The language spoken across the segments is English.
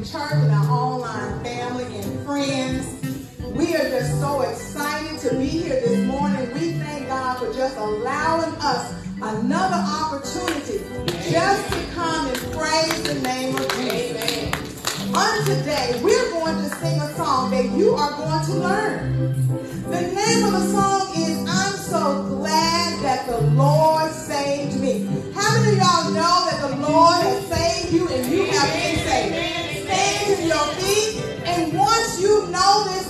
in church and our online family and friends. We are just so excited to be here this morning. We thank God for just allowing us another opportunity just to come and praise the name of Jesus. On today, we're going to sing a song that you are going to learn. The name of the song is I'm So Glad That the Lord Saved Me. How many of y'all know that the Lord has saved you and you have been know this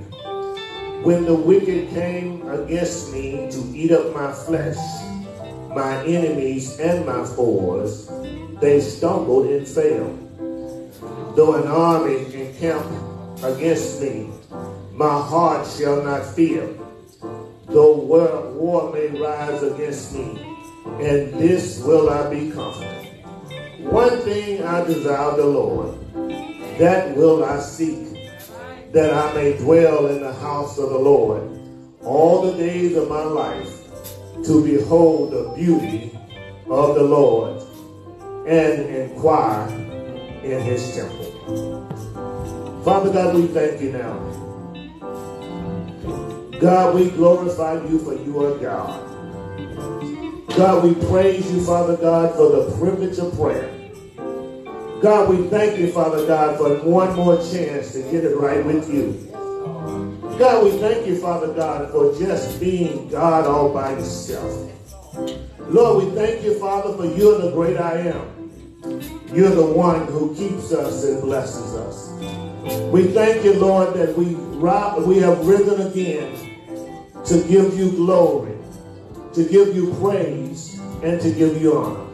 When the wicked came against me to eat up my flesh, my enemies and my foes, they stumbled and fell. Though an army encamp against me, my heart shall not fear though war, may rise against me, and this will I be comforted. One thing I desire the Lord, that will I seek, that I may dwell in the house of the Lord all the days of my life, to behold the beauty of the Lord and inquire in his temple. Father God, we thank you now God, we glorify you for you are God. God, we praise you, Father God, for the privilege of prayer. God, we thank you, Father God, for one more chance to get it right with you. God, we thank you, Father God, for just being God all by yourself. Lord, we thank you, Father, for you're the great I am. You're the one who keeps us and blesses us. We thank you, Lord, that we, we have risen again to give you glory, to give you praise, and to give you honor.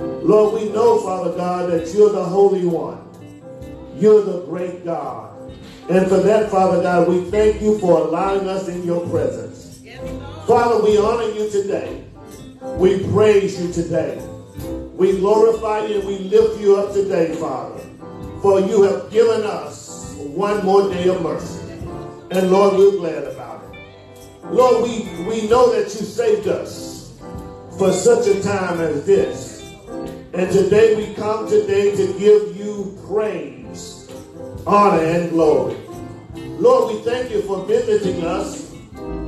Lord, we know, Father God, that you're the Holy One. You're the great God. And for that, Father God, we thank you for allowing us in your presence. Father, we honor you today. We praise you today. We glorify you and we lift you up today, Father. For you have given us one more day of mercy. And Lord, we're glad about it. Lord, we, we know that you saved us for such a time as this. And today we come today to give you praise, honor, and glory. Lord, we thank you for visiting us.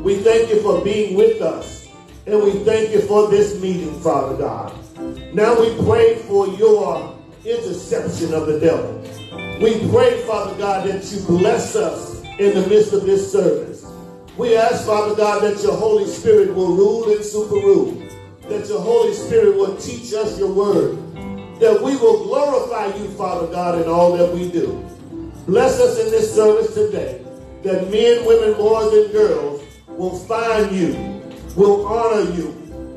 We thank you for being with us. And we thank you for this meeting, Father God. Now we pray for your interception of the devil. We pray, Father God, that you bless us in the midst of this service. We ask, Father God, that your Holy Spirit will rule and super rule, that your Holy Spirit will teach us your word, that we will glorify you, Father God, in all that we do. Bless us in this service today, that men, women, boys, and girls will find you, will honor you,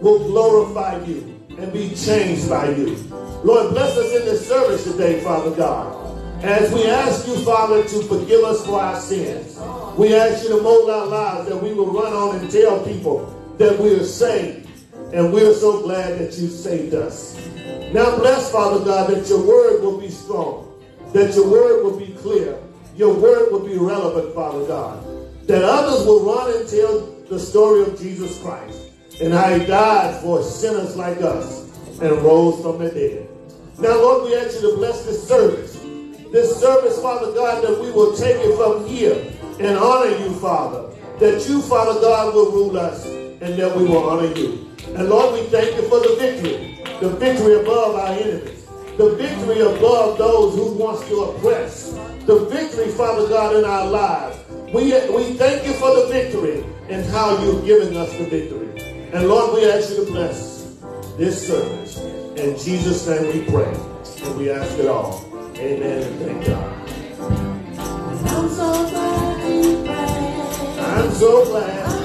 will glorify you, and be changed by you. Lord, bless us in this service today, Father God. As we ask you, Father, to forgive us for our sins, we ask you to mold our lives that we will run on and tell people that we are saved. And we are so glad that you saved us. Now bless, Father God, that your word will be strong, that your word will be clear, your word will be relevant, Father God, that others will run and tell the story of Jesus Christ and how he died for sinners like us and rose from the dead. Now, Lord, we ask you to bless this service. This service, Father God, that we will take it from here and honor you, Father. That you, Father God, will rule us and that we will honor you. And Lord, we thank you for the victory. The victory above our enemies. The victory above those who wants to oppress. The victory, Father God, in our lives. We, we thank you for the victory and how you've given us the victory. And Lord, we ask you to bless this service. In Jesus' name we pray. And we ask it all. Amen and thank God. I'm so glad. I'm so glad. I'm so glad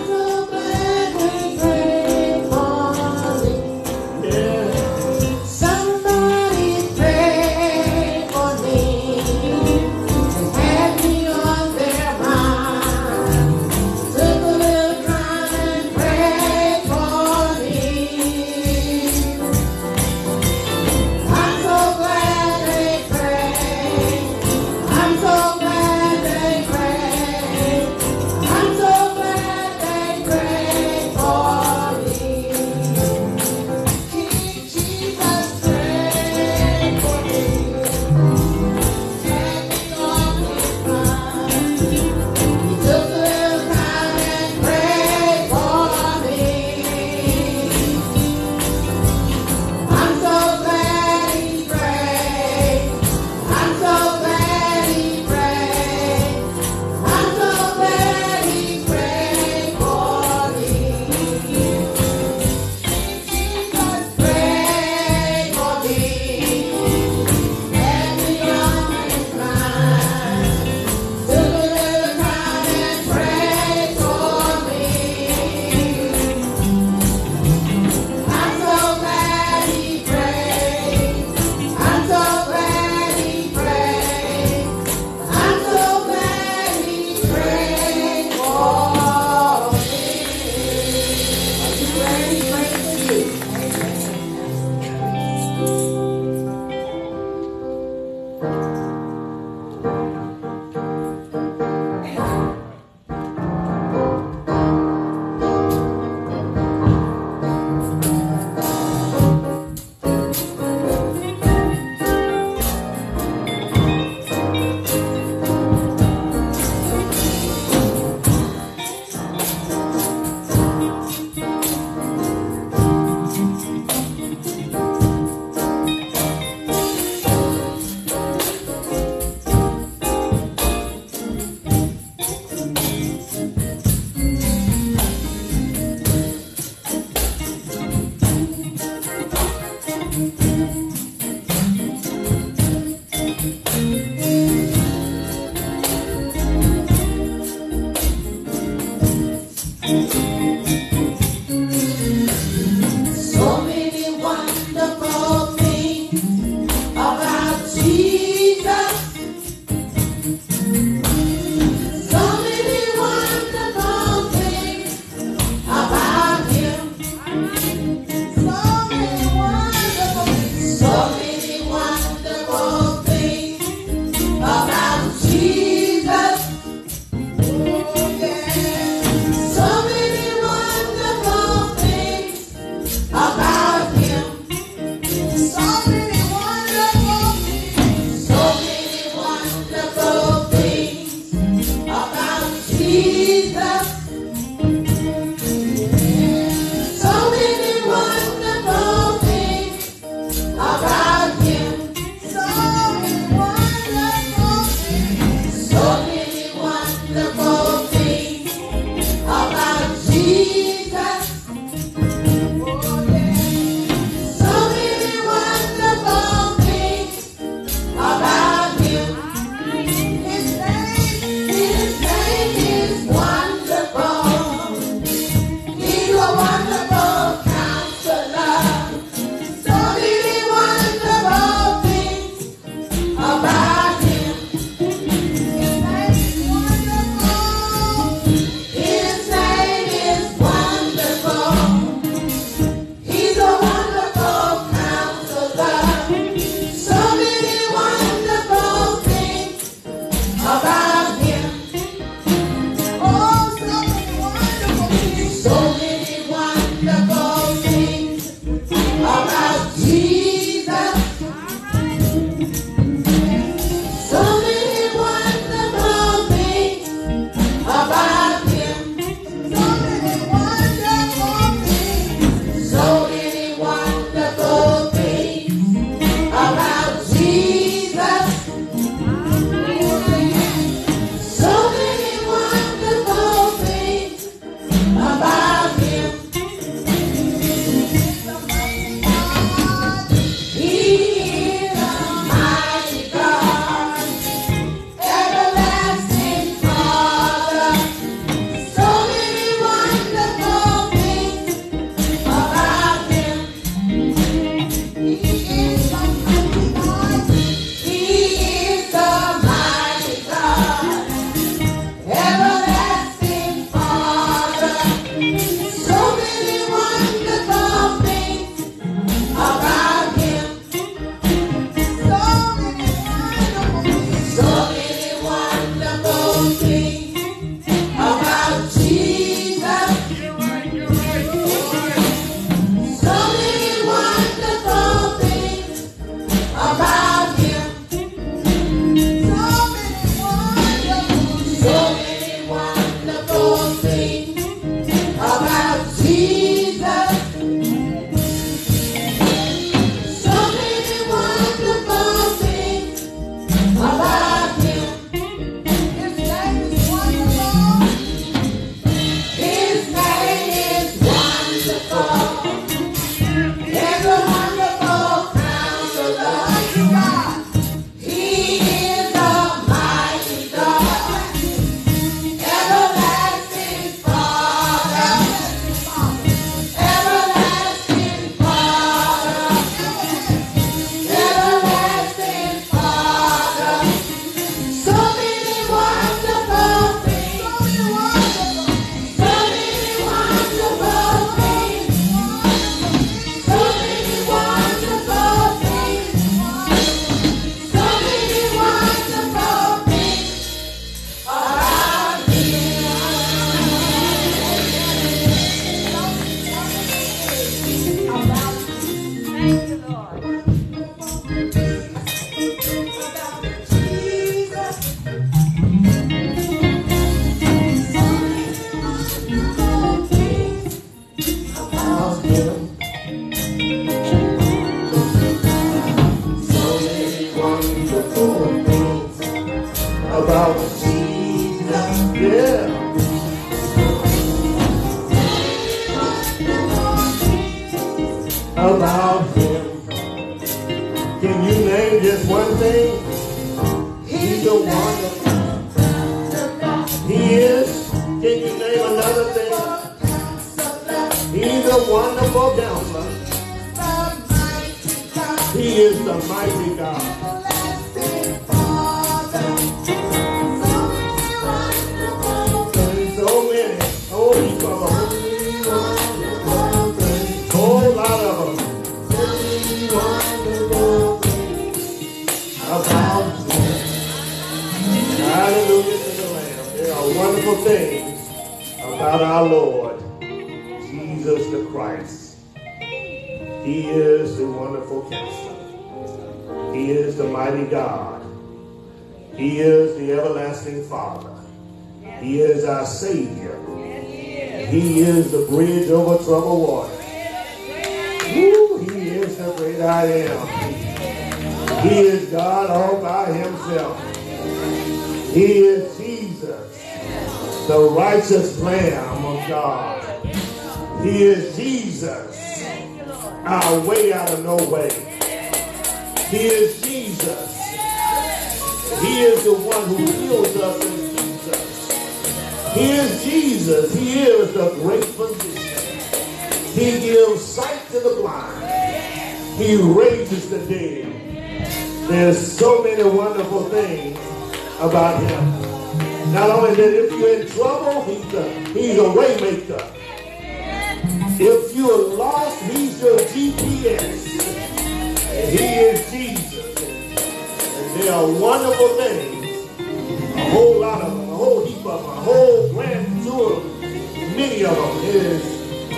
many of them. His,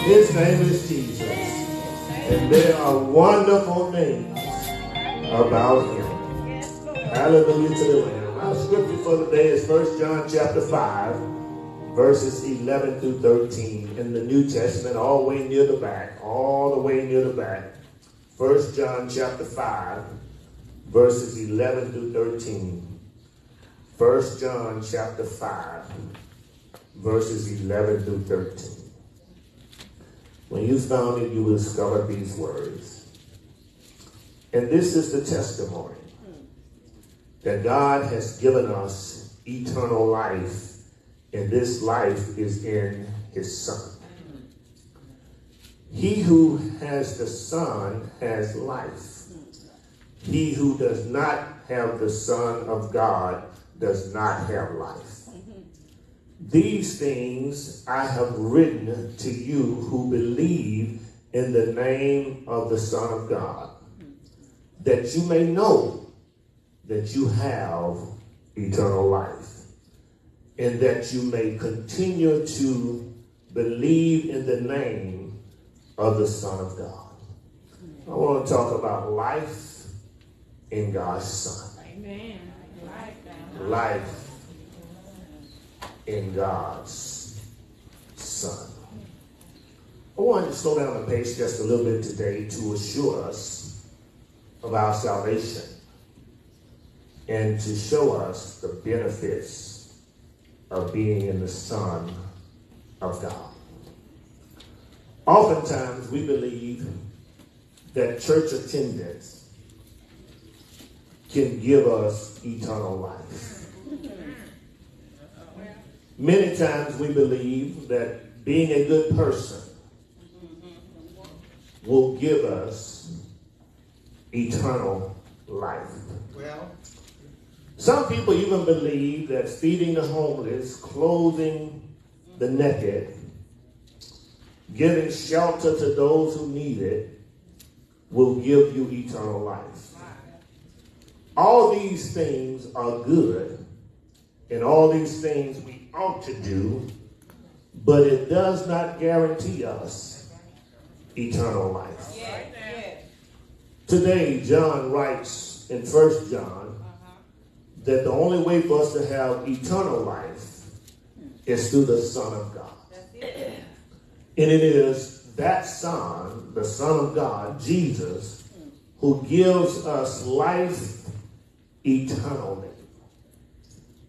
his name is Jesus. And there are wonderful things about him. Hallelujah to the Lamb. Our scripture for the day is 1 John chapter 5, verses 11 through 13 in the New Testament, all the way near the back, all the way near the back. 1 John chapter 5, verses 11 through 13. 1 John chapter 5, verses 11 through 13. When you found it, you will discover these words. And this is the testimony that God has given us eternal life, and this life is in his Son. He who has the Son has life. He who does not have the Son of God does not have life. These things I have written to you who believe in the name of the Son of God, that you may know that you have eternal life, and that you may continue to believe in the name of the Son of God. I want to talk about life in God's Son. Amen. Life in God's Son. I wanted to slow down the pace just a little bit today to assure us of our salvation and to show us the benefits of being in the Son of God. Oftentimes, we believe that church attendance can give us eternal life. Many times we believe that being a good person will give us eternal life. Well, Some people even believe that feeding the homeless, clothing the naked, giving shelter to those who need it will give you eternal life. All these things are good, and all these things we ought to do, but it does not guarantee us eternal life. Today, John writes in 1 John that the only way for us to have eternal life is through the Son of God. And it is that Son, the Son of God, Jesus, who gives us life eternally.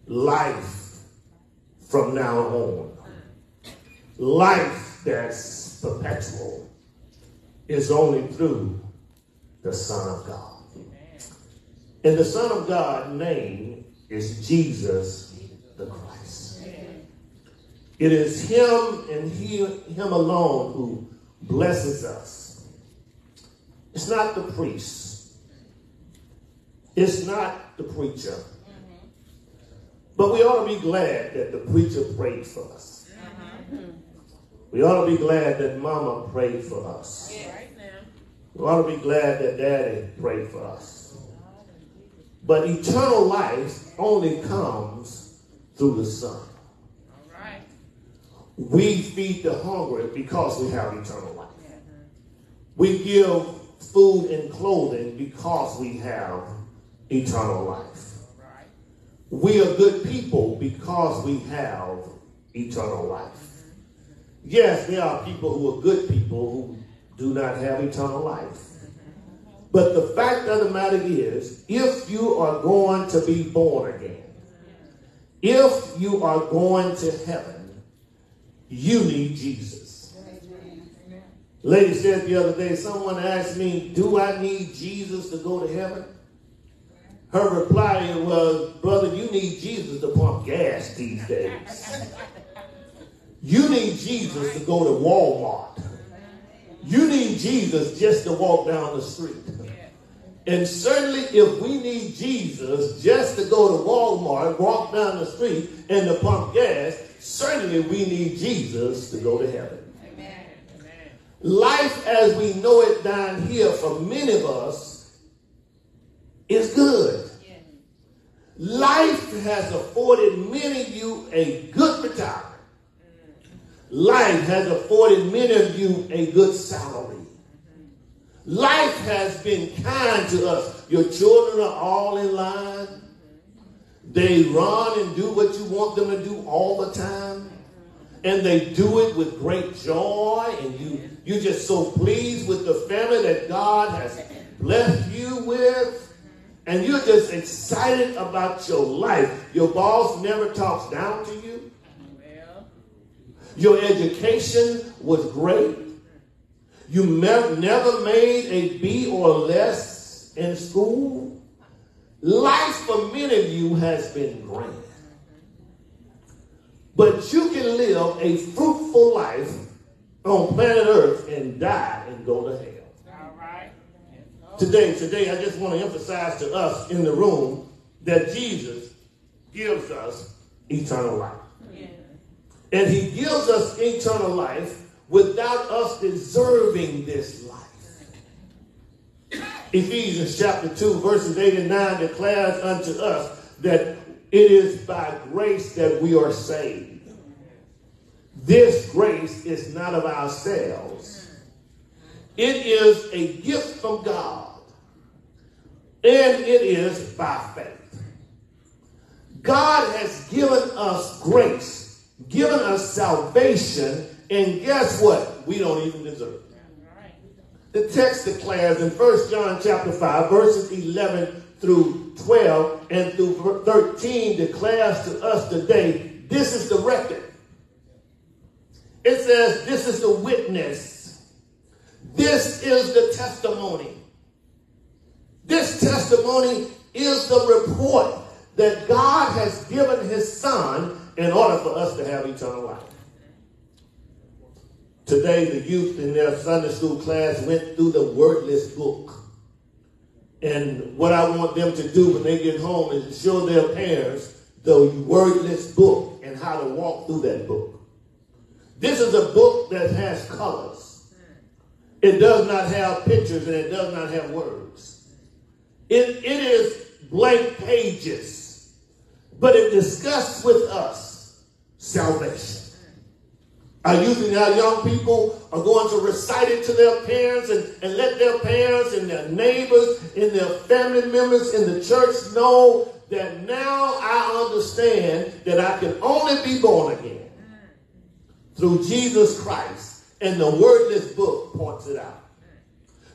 Life from now on. Life that's perpetual is only through the Son of God. And the Son of God name is Jesus the Christ. It is him and he, him alone who blesses us. It's not the priest. It's not the preacher. But we ought to be glad that the preacher prayed for us. We ought to be glad that mama prayed for us. We ought to be glad that daddy prayed for us. But eternal life only comes through the Son. We feed the hungry because we have eternal life. We give food and clothing because we have eternal life. We are good people because we have eternal life. Yes, there are people who are good people who do not have eternal life. But the fact of the matter is, if you are going to be born again, if you are going to heaven, you need Jesus. Lady said the other day, someone asked me, Do I need Jesus to go to heaven? Her reply was, Brother, you need Jesus to pump gas these days. You need Jesus to go to Walmart. You need Jesus just to walk down the street. And certainly, if we need Jesus just to go to Walmart, walk down the street, and to pump gas, certainly we need Jesus to go to heaven. Life as we know it down here for many of us is good. Life has afforded many of you a good retirement. Life has afforded many of you a good salary. Life has been kind to us. Your children are all in line. They run and do what you want them to do all the time. And they do it with great joy. And you, you're just so pleased with the family that God has blessed you with. And you're just excited about your life. Your boss never talks down to you. Your education was great. You never made a B or less in school. Life for many of you has been great. But you can live a fruitful life on planet Earth and die and go to hell. Today, today, I just want to emphasize to us in the room that Jesus gives us eternal life. And he gives us eternal life without us deserving this life. Ephesians chapter 2, verses 8 and 9 declares unto us that it is by grace that we are saved. This grace is not of ourselves. It is a gift from God. And it is by faith. God has given us grace given us salvation, and guess what? We don't even deserve it. The text declares in 1 John chapter 5, verses 11 through 12 and through 13 declares to us today, this is the record. It says, this is the witness. This is the testimony. This testimony is the report that God has given his son in order for us to have eternal life. Today, the youth in their Sunday school class went through the wordless book. And what I want them to do when they get home is show their parents the wordless book and how to walk through that book. This is a book that has colors. It does not have pictures and it does not have words. It, it is blank pages, but it discusses with us salvation. Our youth and our young people are going to recite it to their parents and, and let their parents and their neighbors and their family members in the church know that now I understand that I can only be born again through Jesus Christ. And the wordless book points it out.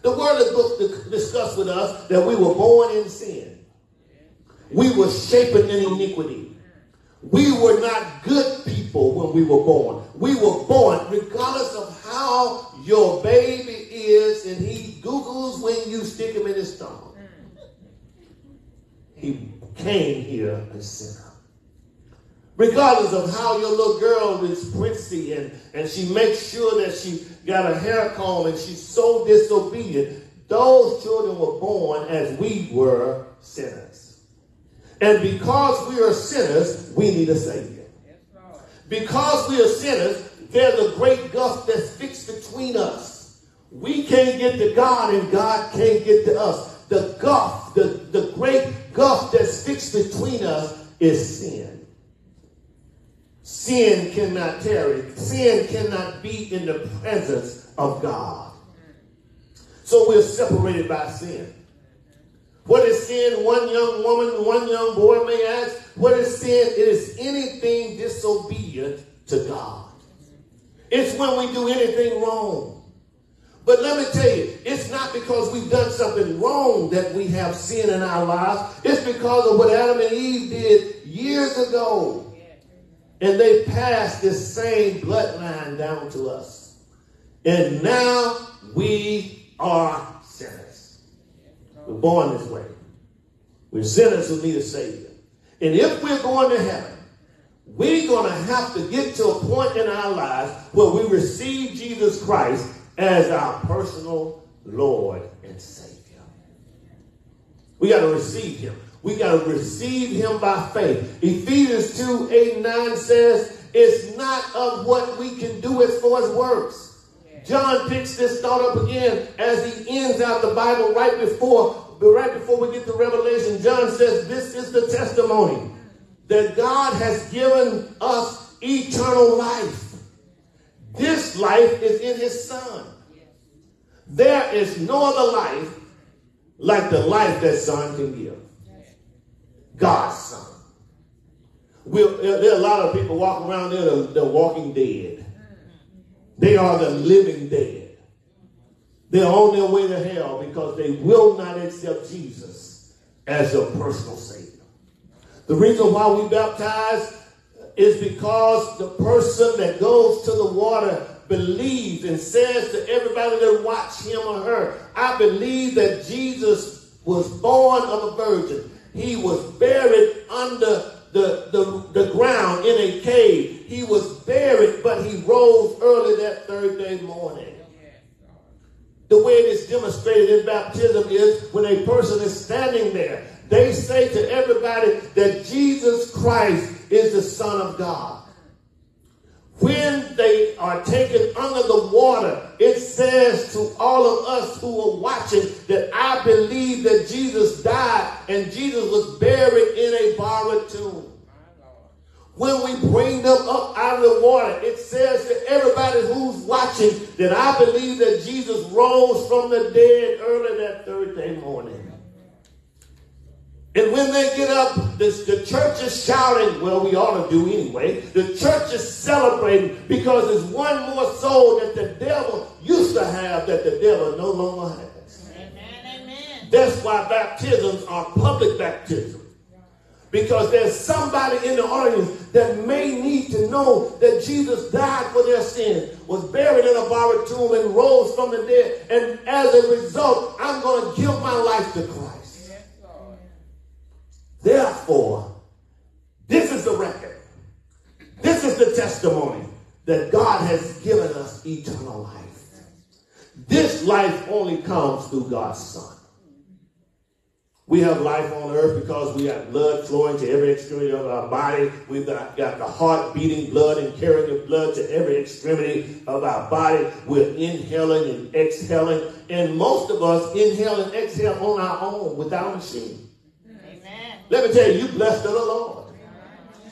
The wordless book discussed with us that we were born in sin. We were shapen in iniquity. We were not good people when we were born. We were born, regardless of how your baby is, and he Googles when you stick him in his stomach. He came here a sinner. Regardless of how your little girl is princey and, and she makes sure that she got a hair comb and she's so disobedient, those children were born as we were sinners. And because we are sinners, we need a Savior. Because we are sinners, there's a great gulf that's fixed between us. We can't get to God and God can't get to us. The gulf, the, the great gulf that's fixed between us is sin. Sin cannot tarry. Sin cannot be in the presence of God. So we're separated by sin. What is sin? One young woman, one young boy may ask, what is sin? It is anything disobedient to God. It's when we do anything wrong. But let me tell you, it's not because we've done something wrong that we have sin in our lives. It's because of what Adam and Eve did years ago. And they passed this same bloodline down to us. And now we are sinners. We're born this way. We're sinners who need a Savior. And if we're going to heaven, we're going to have to get to a point in our lives where we receive Jesus Christ as our personal Lord and Savior. We got to receive him. We got to receive him by faith. Ephesians 2 8 9 says, It's not of what we can do as far as works. John picks this thought up again as he ends out the Bible right before, right before we get to Revelation. John says, This is the testimony that God has given us eternal life. This life is in his son. There is no other life like the life that son can give. God's son. We'll, there are a lot of people walking around there, they're, they're walking dead. They are the living dead. They're on their way to hell because they will not accept Jesus as their personal Savior. The reason why we baptize is because the person that goes to the water believes and says to everybody that watch him or her, I believe that Jesus was born of a virgin. He was buried under the, the, the ground in a cave. He was buried, but he rose early that third day morning. The way it is demonstrated in baptism is when a person is standing there, they say to everybody that Jesus Christ is the Son of God. When they are taken under the water, it says to all of us who are watching that I believe that Jesus died and Jesus was buried in a borrowed tomb. When we bring them up out of the water, it says to everybody who's watching that I believe that Jesus rose from the dead early that Thursday morning. And when they get up, this, the church is shouting. Well, we ought to do anyway. The church is celebrating because there's one more soul that the devil used to have that the devil no longer has. Amen, amen. That's why baptisms are public baptisms. Because there's somebody in the audience that may need to know that Jesus died for their sins, was buried in a borrowed tomb, and rose from the dead. And as a result, I'm going to give my life to Christ. Therefore, this is the record. This is the testimony that God has given us eternal life. This life only comes through God's Son. We have life on earth because we have blood flowing to every extremity of our body. We've got, got the heart beating blood and carrying the blood to every extremity of our body. We're inhaling and exhaling. And most of us inhale and exhale on our own without a machine. Let me tell you, you blessed of the Lord.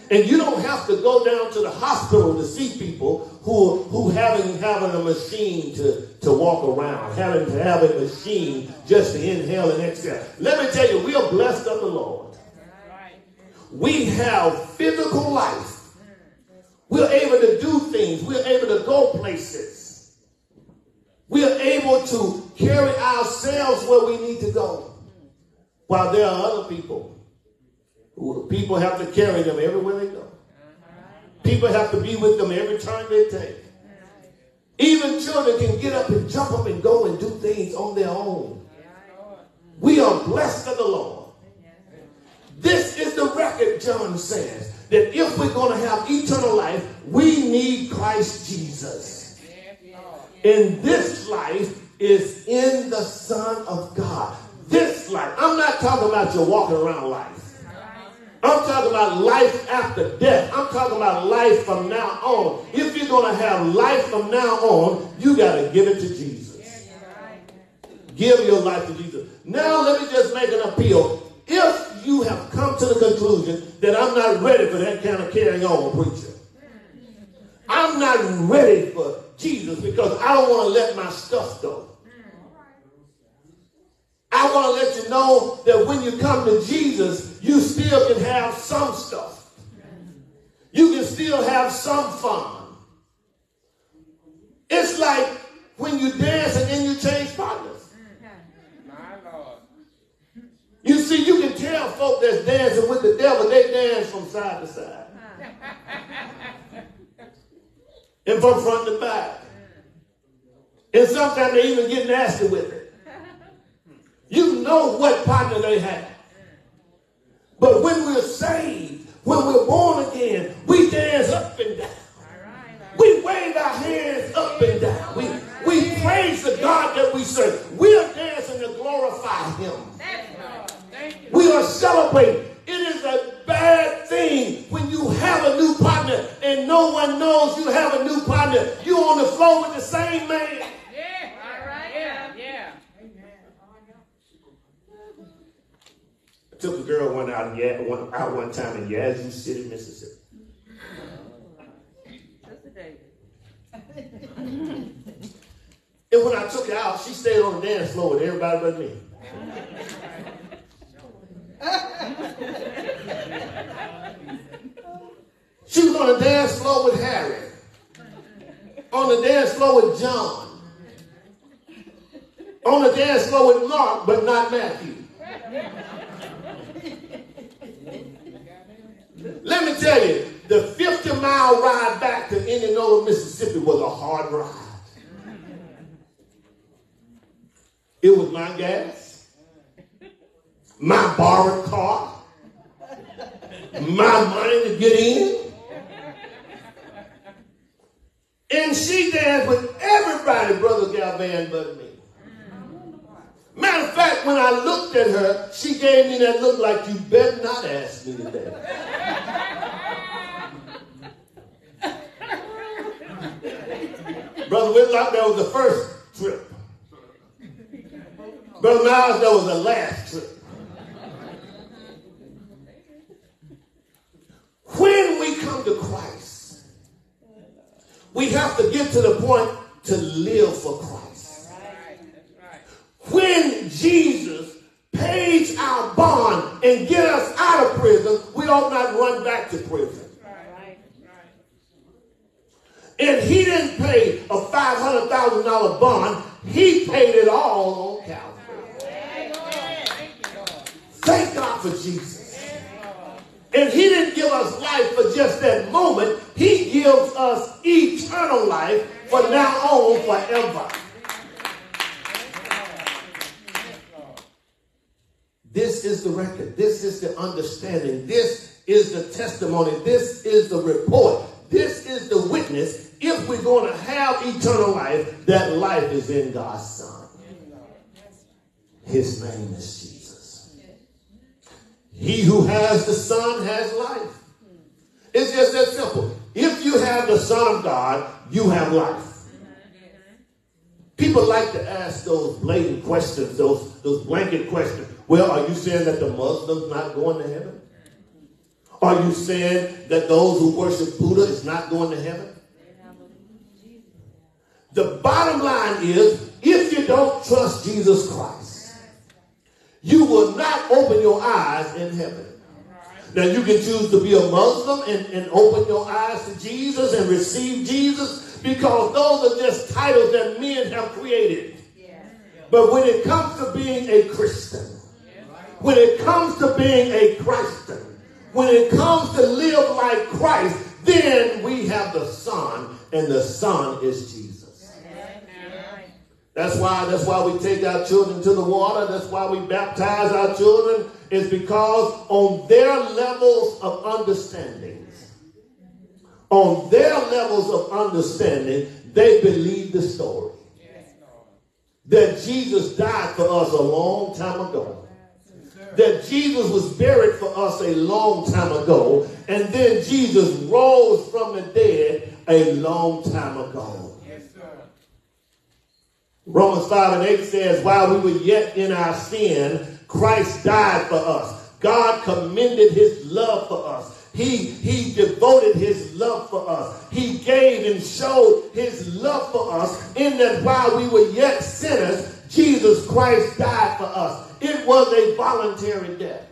And you don't have to go down to the hospital to see people who, who having, having a machine to, to walk around, having to have a machine just to inhale and exhale. Let me tell you, we are blessed of the Lord. We have physical life. We're able to do things. We're able to go places. We are able to carry ourselves where we need to go. While there are other people People have to carry them everywhere they go. People have to be with them every turn they take. Even children can get up and jump up and go and do things on their own. We are blessed of the Lord. This is the record, John says, that if we're going to have eternal life, we need Christ Jesus. And this life is in the Son of God. This life. I'm not talking about your walking around life. I'm talking about life after death. I'm talking about life from now on. If you're going to have life from now on, you got to give it to Jesus. Give your life to Jesus. Now, let me just make an appeal. If you have come to the conclusion that I'm not ready for that kind of carrying on, preacher, I'm not ready for Jesus because I don't want to let my stuff go. I want to let you know that when you come to Jesus, you still can have some stuff. You can still have some fun. It's like when you dance and then you change partners. My Lord. You see, you can tell folk that's dancing with the devil, they dance from side to side. and from front to back. And sometimes they even get nasty with it. You know what partner they have. But when we're saved, when we're born again, we dance up and down. We wave our hands up and down. We, we praise the God that we serve. We are dancing to glorify Him. We are celebrating. It is a bad thing when you have a new partner and no one knows you have a new partner. You're on the floor with the same man. Took a girl one out, one, out one time in Yazoo City, Mississippi. and when I took her out, she stayed on the dance floor with everybody but me. she was on the dance floor with Harry. On the dance floor with John. On the dance floor with Mark, but not Matthew. Let me tell you, the 50 mile ride back to Indianola, Mississippi was a hard ride. It was my gas, my borrowed car, my money to get in. And she danced with everybody, Brother Galvan, but me. Matter of fact, when I looked at her, she gave me that look like you better not ask me today. Brother Whitlock, that was the first trip. Brother Miles, that was the last trip. When we come to Christ, we have to get to the point to live for Christ when Jesus pays our bond and get us out of prison, we ought not run back to prison. And he didn't pay a $500,000 bond. He paid it all on Calvary. Thank God for Jesus. And he didn't give us life for just that moment. He gives us eternal life for now on forever. This is the record. This is the understanding. This is the testimony. This is the report. This is the witness. If we're going to have eternal life, that life is in God's Son. His name is Jesus. He who has the Son has life. It's just that simple. If you have the Son of God, you have life. People like to ask those blatant questions, those, those blanket questions. Well, are you saying that the Muslims not going to heaven? Are you saying that those who worship Buddha is not going to heaven? The bottom line is, if you don't trust Jesus Christ, you will not open your eyes in heaven. Now, you can choose to be a Muslim and, and open your eyes to Jesus and receive Jesus because those are just titles that men have created. But when it comes to being a Christian, when it comes to being a Christian, When it comes to live like Christ, then we have the Son, and the Son is Jesus. That's why, that's why we take our children to the water. That's why we baptize our children, is because on their levels of understanding, on their levels of understanding, they believe the story. That Jesus died for us a long time ago that Jesus was buried for us a long time ago, and then Jesus rose from the dead a long time ago. Yes, Romans 5 and 8 says, While we were yet in our sin, Christ died for us. God commended his love for us. He, he devoted his love for us. He gave and showed his love for us in that while we were yet sinners, Jesus Christ died for us. It was a voluntary death.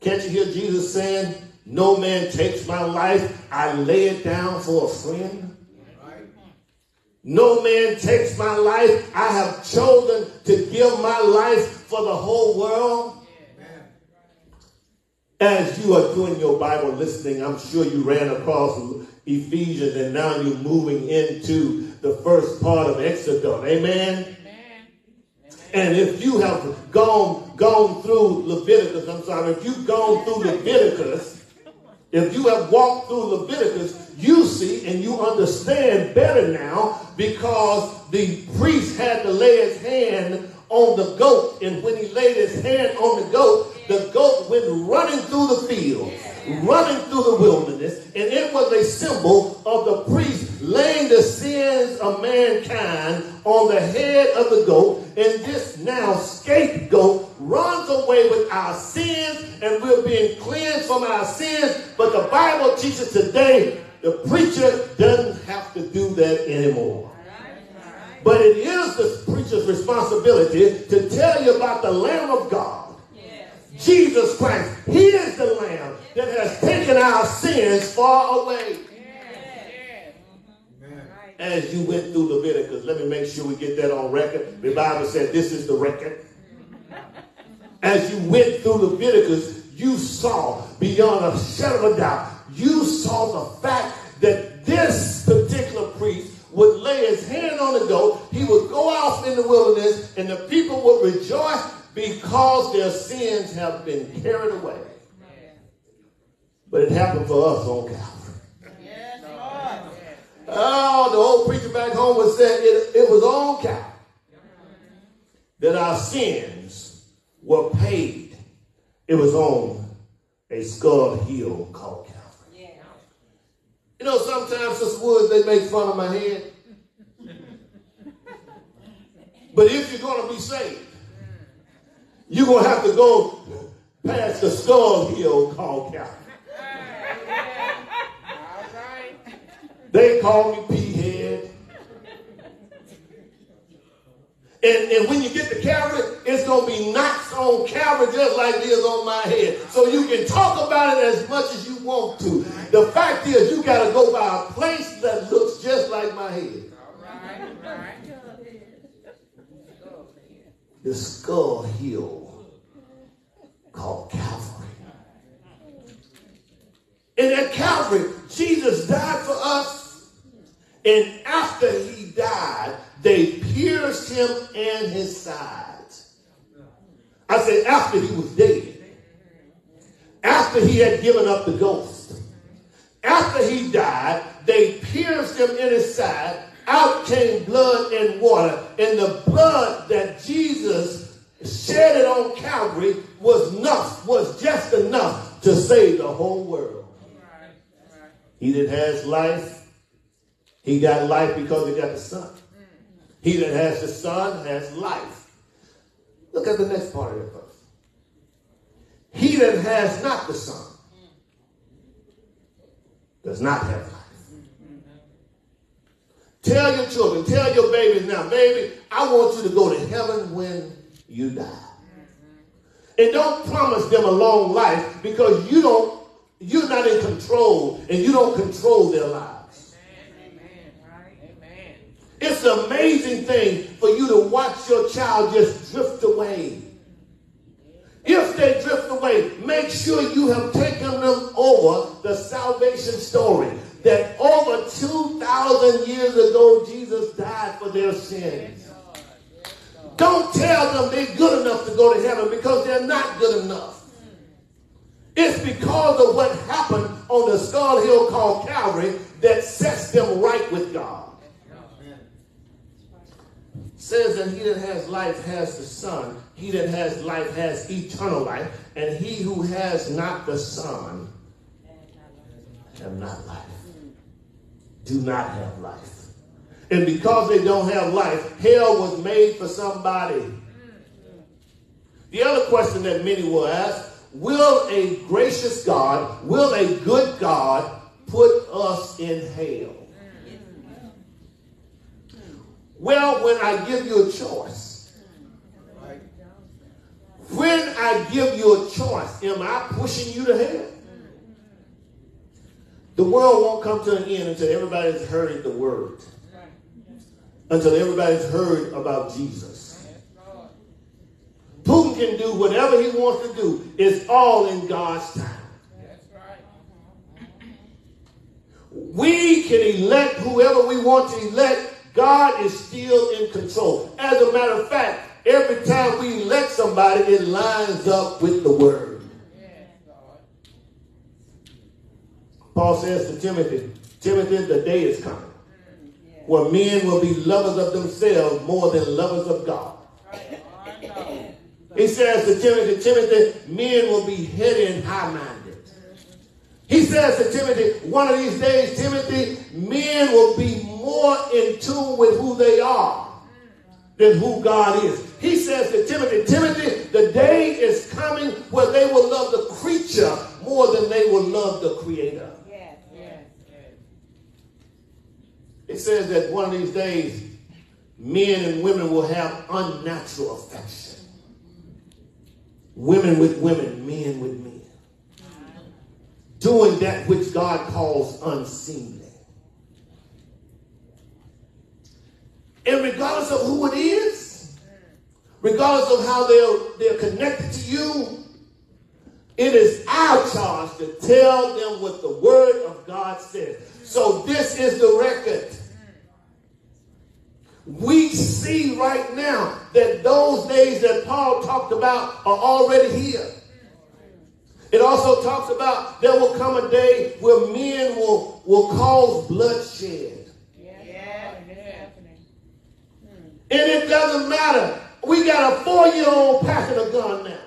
Can't you hear Jesus saying, No man takes my life, I lay it down for a friend? No man takes my life. I have chosen to give my life for the whole world. As you are doing your Bible listening, I'm sure you ran across Ephesians and now you're moving into the first part of Exodus. Amen. And if you have gone gone through Leviticus, I'm sorry, if you've gone through Leviticus, if you have walked through Leviticus, you see and you understand better now because the priest had to lay his hand on the goat. And when he laid his hand on the goat, the goat went running through the field, running through the wilderness, and it was a symbol of the priest laying the sins of mankind on the head of the goat. And this now scapegoat runs away with our sins, and we're being cleansed from our sins. But the Bible teaches today the preacher doesn't have to do that anymore. But it is the preacher's responsibility to tell you about the Lamb of God Jesus Christ. He is the Lamb that has taken our sins far away. As you went through Leviticus, let me make sure we get that on record. The Bible said this is the record. As you went through Leviticus, you saw beyond a shadow of a doubt, you saw the fact that this particular priest would lay his hand on the goat, he would go off in the wilderness, and the people would rejoice because their sins have been carried away. But it happened for us on Calvary. Oh, the old preacher back home was saying it, it was on Calvary that our sins were paid. It was on a skull hill called Calvary. You know, sometimes, Sister Woods, they make fun of my head. But if you're going to be saved, you're going to have to go past the skull hill called Calvary. They call me P-head. And, and when you get to Calvary, it's going to be knocks on Calvary just like it is on my head. So you can talk about it as much as you want to. The fact is, you got to go by a place that looks just like my head. The skull hill called Calvary. And at Calvary, Jesus died for us. And after he died, they pierced him in his sides. I said, after he was dead. After he had given up the ghost. After he died, they pierced him in his side out came blood and water. And the blood that Jesus shed it on Calvary was enough, was just enough to save the whole world. He that has life, he got life because he got the Son. He that has the Son has life. Look at the next part of the verse. He that has not the Son does not have life. Tell your children, tell your babies now, baby, I want you to go to heaven when you die. And don't promise them a long life because you don't, you're not in control and you don't control their lives. It's an amazing thing for you to watch your child just drift away. If they drift away, make sure you have taken them over the salvation story that over 2,000 years ago Jesus died for their sins. Don't tell them they're good enough to go to heaven because they're not good enough. It's because of what happened on the skull hill called Calvary that sets them right with God. Says that he that has life has the Son. He that has life has eternal life. And he who has not the Son have not life. Do not have life. And because they don't have life, hell was made for somebody. The other question that many will ask Will a gracious God, will a good God put us in hell? Well, when I give you a choice, when I give you a choice, am I pushing you to hell? The world won't come to an end until everybody's heard the word, until everybody's heard about Jesus. Putin can do whatever he wants to do. It's all in God's time. We can elect whoever we want to elect. God is still in control. As a matter of fact, every time we elect somebody, it lines up with the word. Paul says to Timothy, Timothy, the day is coming where men will be lovers of themselves more than lovers of God. He says to Timothy, Timothy, men will be heady and high-minded. He says to Timothy, one of these days, Timothy, men will be more in tune with who they are than who God is. He says to Timothy, Timothy, the day is coming where they will love the creature more than they will love the creator. Yes, yes. It says that one of these days, men and women will have unnatural affection. Women with women, men with men. Doing that which God calls unseemly. And regardless of who it is, regardless of how they're, they're connected to you, it is our charge to tell them what the word of God says. So this is the record. We see right now that those days that Paul talked about are already here. It also talks about there will come a day where men will, will cause bloodshed. Yeah. And it doesn't matter. We got a four-year-old packing a gun now.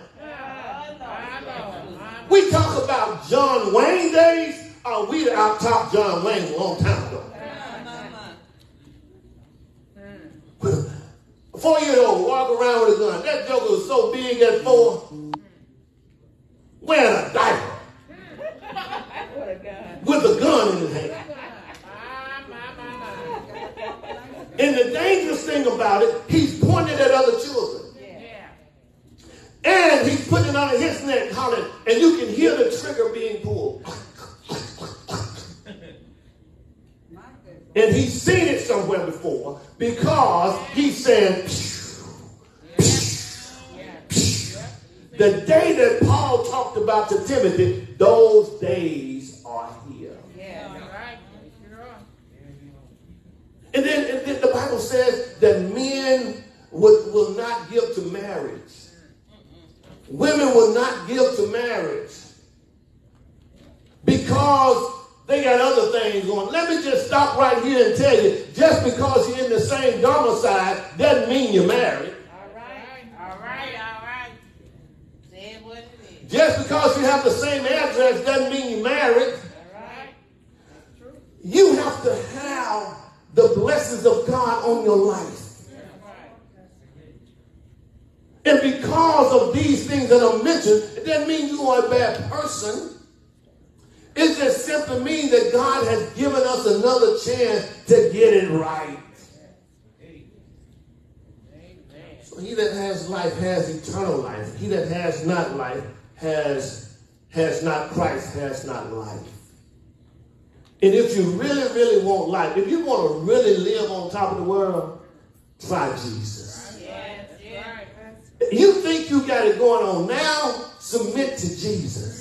We talk about John Wayne days. Oh, we out top John Wayne a long time ago. A four-year-old walk around with a gun. That joker was so big at four, wearing a diaper with a gun in his hand. And the dangerous thing about it, he's pointing at other children. And he's putting it on his neck, hollering, and you can hear the trigger being pulled. And he's seen it somewhere before because he's saying, the day that Paul talked about to Timothy, those days are here. And then, and then the Bible says that men would, will not give to marriage. Women will not give to marriage because they got other things going. Let me just stop right here and tell you, just because you're in the same domicile doesn't mean you're married. All right, all right, all right. Say it what it is. Just because you have the same address doesn't mean you're married. All right. True. You have to have the blessings of God on your life. And because of these things that are mentioned, it doesn't mean you are a bad person. It just simply means that God has given us another chance to get it right. So he that has life has eternal life. He that has not life has has not Christ, has not life. And if you really, really want life, if you want to really live on top of the world, try Jesus. Yes, yes. You think you got it going on now, submit to Jesus.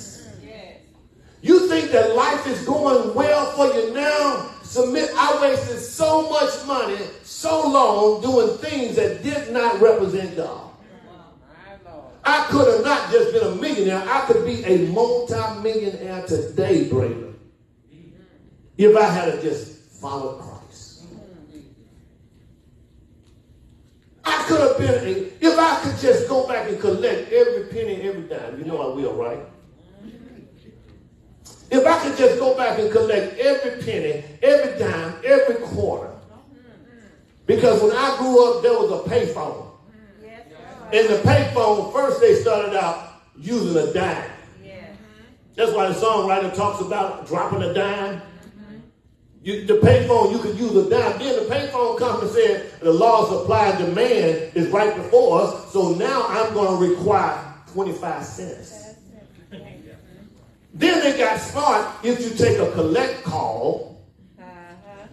You think that life is going well for you now? Submit. I wasted so much money so long doing things that did not represent God. I could have not just been a millionaire. I could be a multi-millionaire today, Braylon. If I had just followed Christ. I could have been a, if I could just go back and collect every penny, every dime. You know I will, right? If I could just go back and collect every penny, every dime, every quarter. Because when I grew up, there was a payphone. And the payphone, first they started out using a dime. That's why the songwriter talks about dropping a dime. You, the payphone, you could use a dime. Then the payphone company said the law of supply and demand is right before us, so now I'm going to require 25 cents. Then they got smart. If you take a collect call,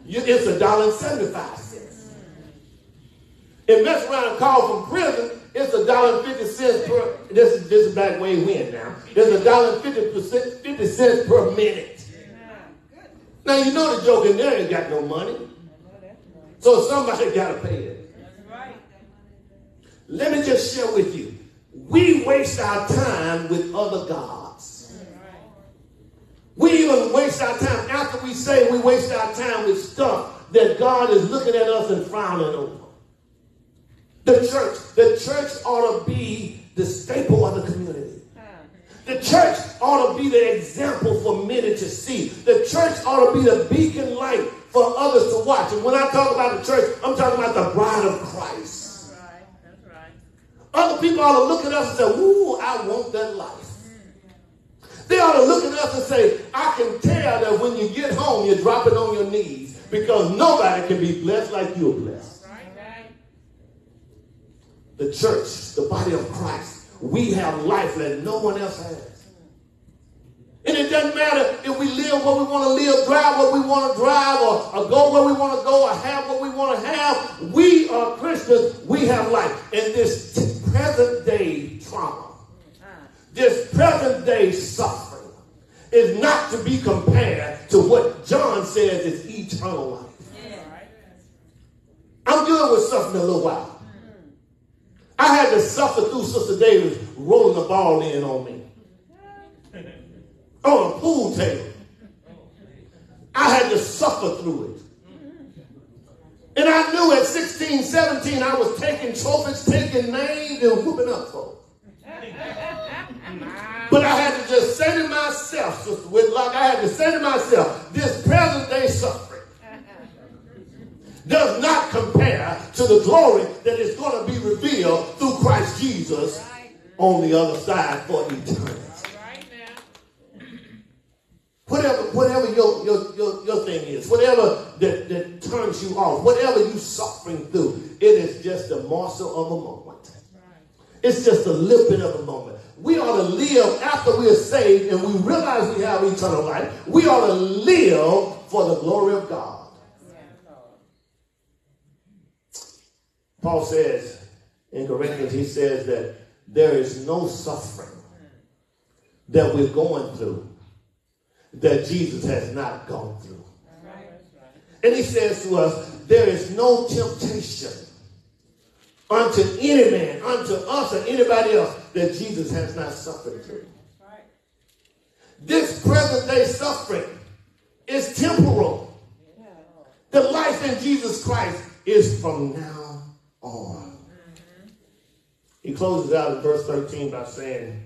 you, it's a dollar and 75 cents. And mess around and call from prison, it's a dollar and 50 cents per, this is, this is back way when now. It's a dollar and 50, 50 cents per minute. Now you know the joke in there ain't got no money. So somebody got to pay it. Let me just share with you. We waste our time with other gods. We even waste our time after we say we waste our time with stuff that God is looking at us and frowning over. The church, the church ought to be the staple of the community. The church ought to be the example for many to see. The church ought to be the beacon light for others to watch. And when I talk about the church, I'm talking about the bride of Christ. That's right. That's right. Other people ought to look at us and say, Ooh, I want that life. They ought to look at us and say, I can tell that when you get home, you're dropping on your knees because nobody can be blessed like you're blessed. The church, the body of Christ, we have life that no one else has. And it doesn't matter if we live what we want to live, drive what we want to drive, or, or go where we want to go, or have what we want to have. We are Christians. We have life. And this present day trauma, this present day suffering, is not to be compared to what John says is eternal life. I'm dealing with suffering a little while. I had to suffer through Sister Davis rolling the ball in on me. On a pool table. I had to suffer through it. And I knew at 16, 17, I was taking trophies, taking names, and whooping up folks. But I had to just say to myself, Sister Whitlock, I had to say to myself, this present day suffering does not compare to the glory that is going to be revealed through Christ Jesus on the other side for eternity. Right. Whatever, whatever your, your, your, your thing is, whatever that, that turns you off, whatever you're suffering through, it is just a morsel of a moment. It's just a little bit of a moment. We ought to live after we are saved and we realize we have eternal life. We ought to live for the glory of God. Paul says in Corinthians, he says that there is no suffering that we're going through that Jesus has not gone through. And he says to us, there is no temptation unto any man, unto us or anybody else that Jesus has not suffered through. This present day suffering is temporal. The life in Jesus Christ is from now on. Mm-hmm. He closes out in verse 13 by saying,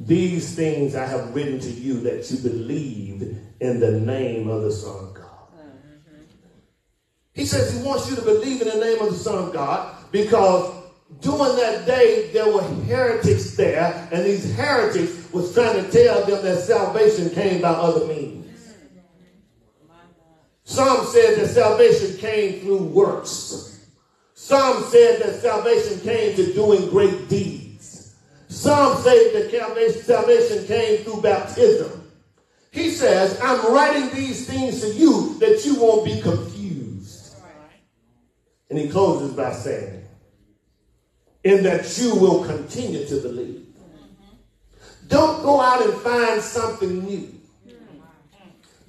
These things I have written to you that you believe in the name of the Son of God. Mm-hmm. He says he wants you to believe in the name of the Son of God because during that day there were heretics there, and these heretics was trying to tell them that salvation came by other means. Some said that salvation came through works. Some said that salvation came to doing great deeds. Some say that salvation came through baptism. He says, I'm writing these things to you that you won't be confused. And he closes by saying, in that you will continue to believe. Don't go out and find something new.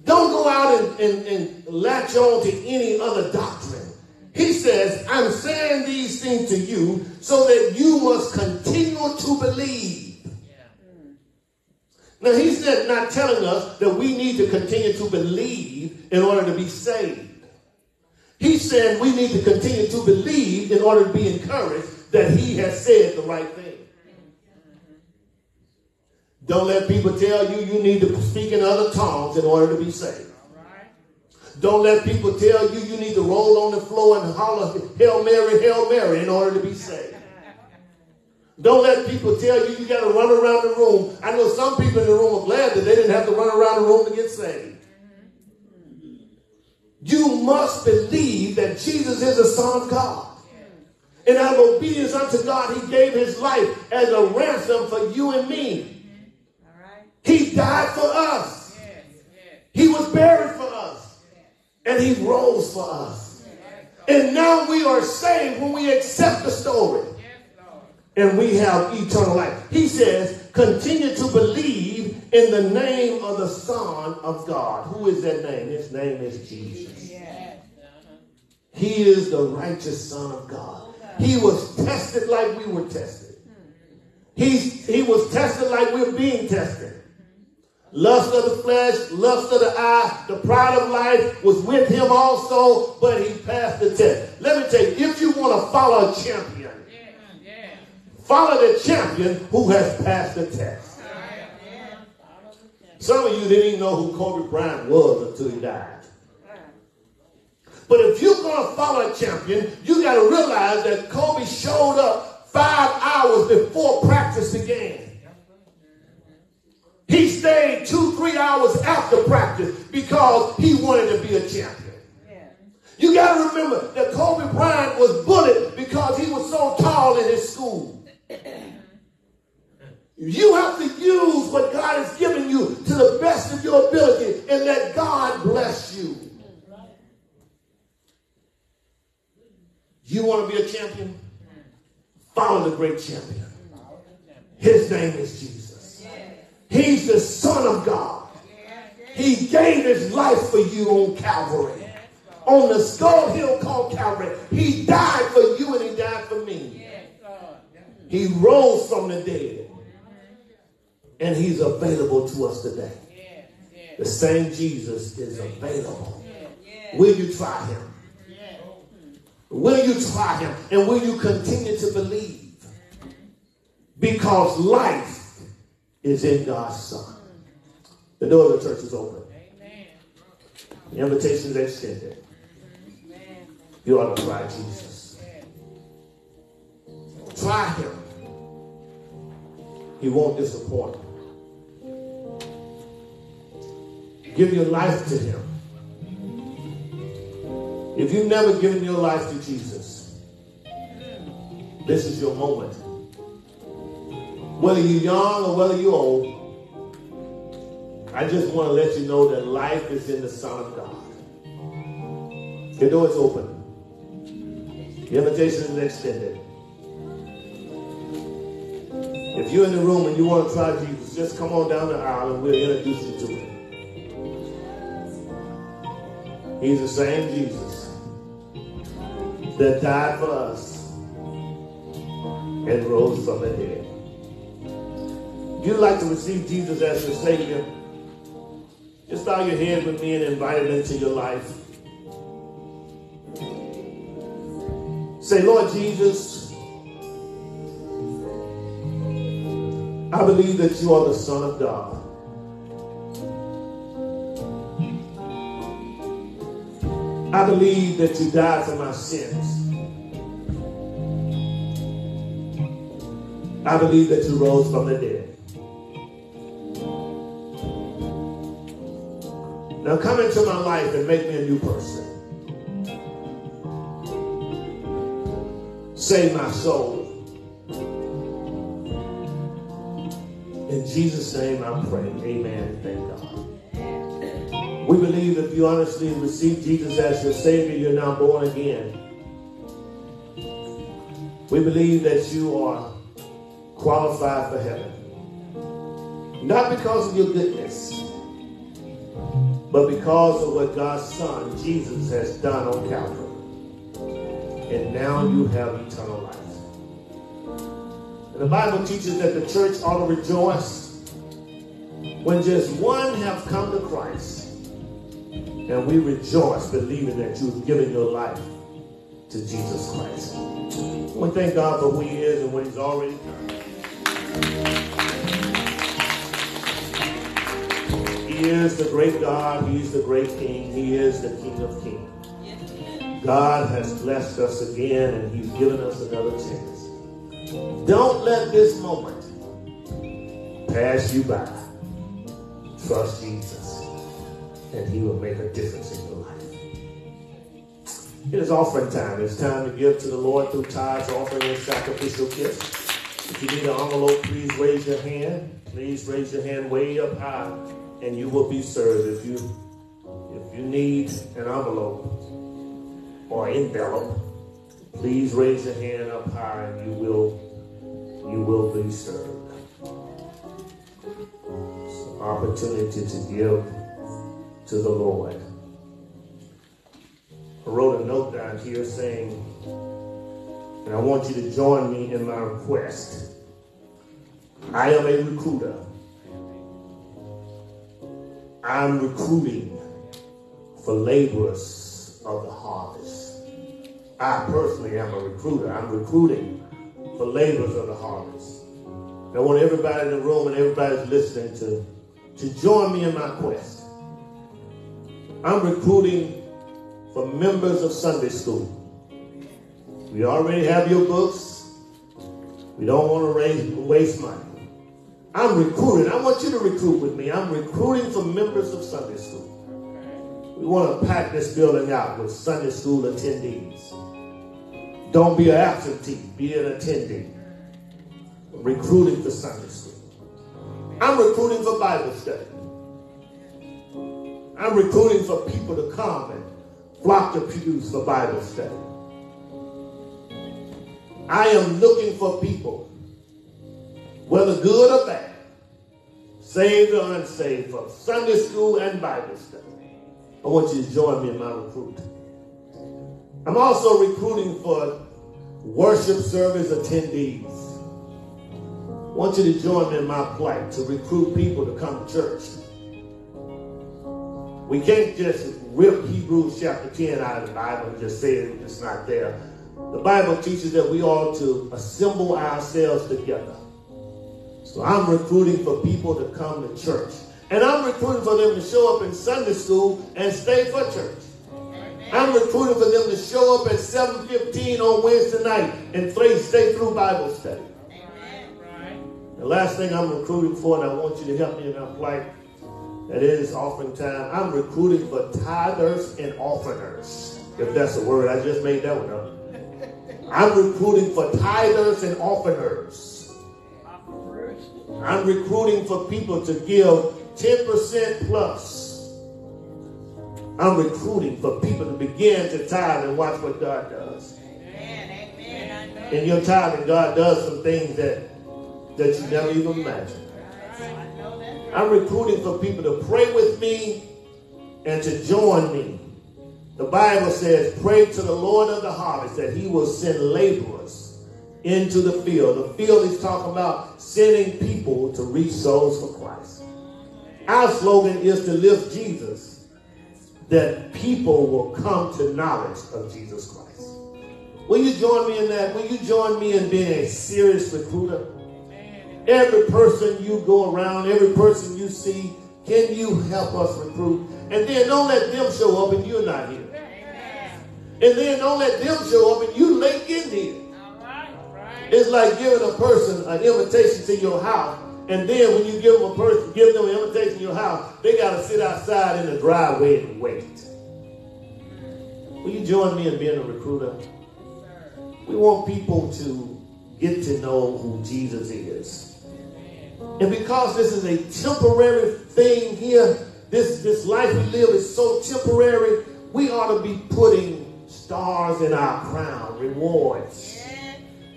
Don't go out and, and, and latch on to any other doctrine. He says, I'm saying these things to you so that you must continue to believe. Now, he's not, not telling us that we need to continue to believe in order to be saved. He's saying we need to continue to believe in order to be encouraged that he has said the right thing. Don't let people tell you you need to speak in other tongues in order to be saved. Don't let people tell you you need to roll on the floor and holler, Hail Mary, Hail Mary, in order to be saved. Don't let people tell you you got to run around the room. I know some people in the room are glad that they didn't have to run around the room to get saved. You must believe that Jesus is the Son of God. And out of obedience unto God, he gave his life as a ransom for you and me. He died for us. He was buried for us. And he rose for us. And now we are saved when we accept the story. And we have eternal life. He says, continue to believe in the name of the Son of God. Who is that name? His name is Jesus. He is the righteous Son of God. He was tested like we were tested. He, he was tested like we're being tested. Lust of the flesh, lust of the eye, the pride of life was with him also, but he passed the test. Let me tell you, if you want to follow a champion, follow the champion who has passed the test. Some of you didn't even know who Kobe Bryant was until he died. But if you're going to follow a champion, you got to realize that Kobe showed up five hours before practice began. He stayed two, three hours after practice because he wanted to be a champion. You got to remember that Kobe Bryant was bullied because he was so tall in his school. You have to use what God has given you to the best of your ability and let God bless you. You want to be a champion? Follow the great champion. His name is Jesus. He's the Son of God. He gave his life for you on Calvary. On the skull hill called Calvary. He died for you and he died for me. He rose from the dead. And he's available to us today. The same Jesus is available. Will you try him? Will you try him? And will you continue to believe? Because life is in God's Son. The door of the church is open. The invitation is extended. You ought to try Jesus. Try him. He won't disappoint. Give your life to him. If you've never given your life to Jesus, this is your moment. Whether you're young or whether you're old, I just want to let you know that life is in the Son of God. The door is open. The invitation is extended. If you're in the room and you want to try Jesus, just come on down the aisle and we'll introduce you to him. He's the same Jesus that died for us and rose from the dead. You'd like to receive Jesus as your Savior, just bow your head with me and invite him into your life. Say, Lord Jesus, I believe that you are the Son of God. I believe that you died for my sins. I believe that you rose from the dead. Now come into my life and make me a new person. Save my soul. In Jesus' name I pray. Amen. Thank God. We believe if you honestly receive Jesus as your Savior, you're now born again. We believe that you are qualified for heaven. Not because of your goodness, but because of what God's Son, Jesus, has done on Calvary. And now you have eternal life. And the Bible teaches that the church ought to rejoice when just one have come to Christ. And we rejoice believing that you've given your life to Jesus Christ. We thank God for who he is and what he's already done. He is the great God. He is the great King. He is the King of Kings. God has blessed us again and he's given us another chance. Don't let this moment pass you by. Trust Jesus and he will make a difference in your life. It is offering time. It's time to give to the Lord through tithes, offering, and sacrificial gifts. If you need an envelope, please raise your hand. Please raise your hand way up high, and you will be served. If you if you need an envelope or envelope, please raise your hand up high, and you will you will be served. It's an opportunity to give to the Lord. I wrote a note down here saying, and I want you to join me in my request. I am a recruiter. I'm recruiting for laborers of the harvest. I personally am a recruiter. I'm recruiting for laborers of the harvest. I want everybody in the room and everybody that's listening to, to join me in my quest. I'm recruiting for members of Sunday school. We already have your books. We don't want to raise, waste money. I'm recruiting. I want you to recruit with me. I'm recruiting for members of Sunday school. We want to pack this building out with Sunday school attendees. Don't be an absentee, be an attendee. recruiting for Sunday school. I'm recruiting for Bible study. I'm recruiting for people to come and flock to pews for Bible study. I am looking for people, whether good or bad, saved or unsaved, for Sunday school and Bible study. I want you to join me in my recruit. I'm also recruiting for worship service attendees. I want you to join me in my plight to recruit people to come to church. We can't just rip Hebrews chapter 10 out of the Bible and just say it's not there. The Bible teaches that we ought to assemble ourselves together. So I'm recruiting for people to come to church. And I'm recruiting for them to show up in Sunday school and stay for church. I'm recruiting for them to show up at 7.15 on Wednesday night and stay through Bible study. The last thing I'm recruiting for, and I want you to help me in that plight, that is offering time. I'm recruiting for tithers and offerers. If that's a word, I just made that one up. I'm recruiting for tithers and offerers. I'm recruiting for people to give 10% plus. I'm recruiting for people to begin to tithe and watch what God does. In your tithing, God does some things that, that you never even imagined. I'm recruiting for people to pray with me and to join me. The Bible says, pray to the Lord of the harvest that he will send laborers into the field. The field is talking about sending people to reach souls for Christ. Our slogan is to lift Jesus that people will come to knowledge of Jesus Christ. Will you join me in that? Will you join me in being a serious recruiter? Every person you go around, every person you see, can you help us recruit? And then don't let them show up and you're not here. And then don't let them show up and you late in here. It's like giving a person an invitation to your house, and then when you give them a person, give them an invitation to your house, they got to sit outside in the driveway and wait. Will you join me in being a recruiter? We want people to get to know who Jesus is. And because this is a temporary thing here, this, this life we live is so temporary, we ought to be putting stars in our crown, rewards.